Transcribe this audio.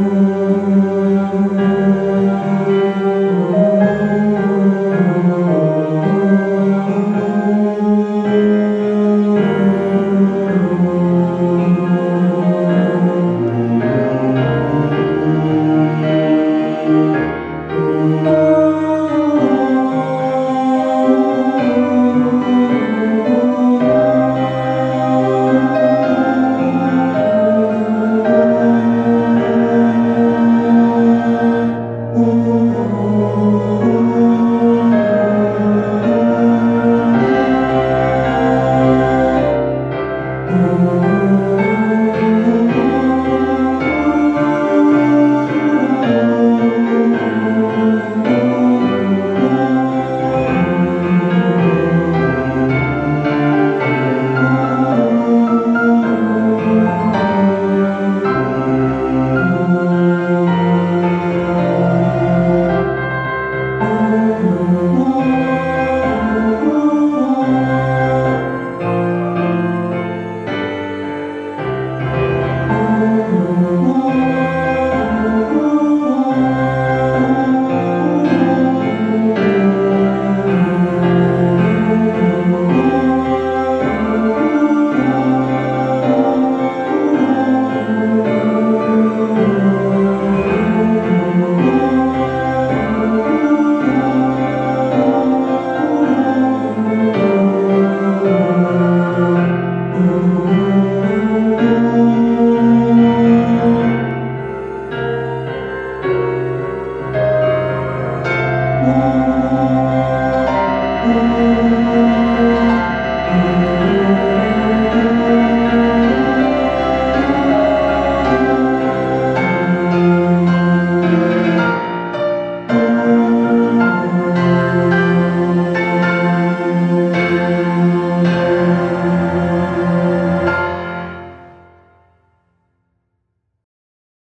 Música